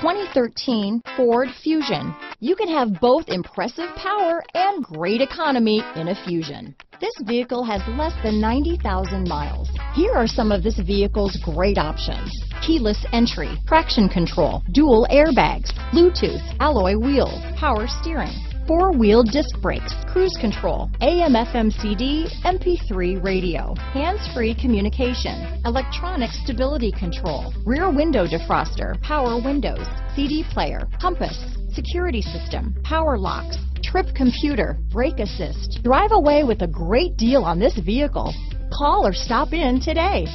2013 Ford Fusion. You can have both impressive power and great economy in a Fusion. This vehicle has less than 90,000 miles. Here are some of this vehicle's great options. Keyless entry, traction control, dual airbags, Bluetooth, alloy wheels, power steering, four-wheel disc brakes, cruise control, AM FM CD, MP3 radio, hands-free communication, electronic stability control, rear window defroster, power windows, CD player, compass, security system, power locks, trip computer, brake assist. Drive away with a great deal on this vehicle. Call or stop in today.